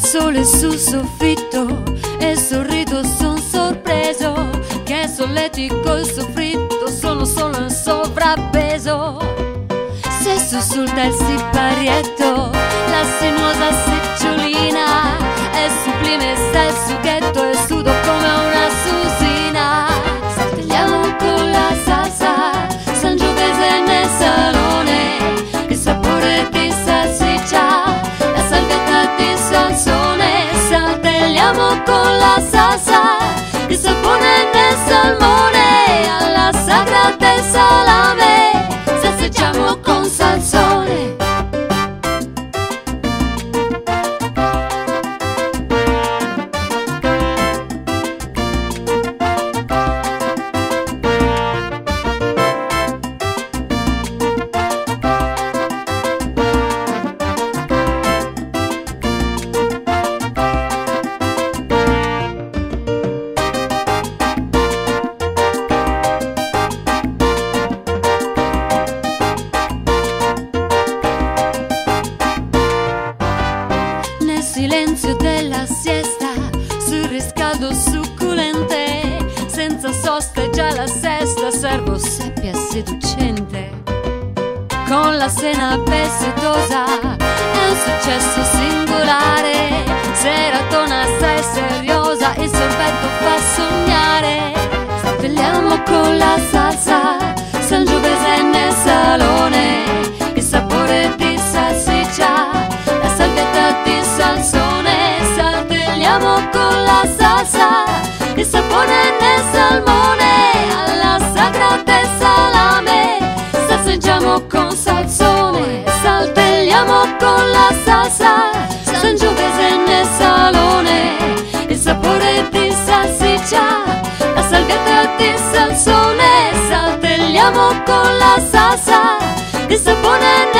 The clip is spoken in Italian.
sole sul soffitto e sorrido son sorpreso che solletico il soffritto sono solo in sovrappeso. Se sussulta il siparietto con la sosta è già la sesta servo seppia seducente. Con la sena pesetosa è un successo singolare. Seratona assai seriosa il sorbetto fa sognare. Saltelliamo con la salsa sangiovese nel salone. Il sapore di salsiccia la salvietta di salsone. Saltelliamo con la salsa il sapore salsa sangiovese nel salone il sapore di salsiccia la salvietta di salsone saltelliamo con la salsa il sapore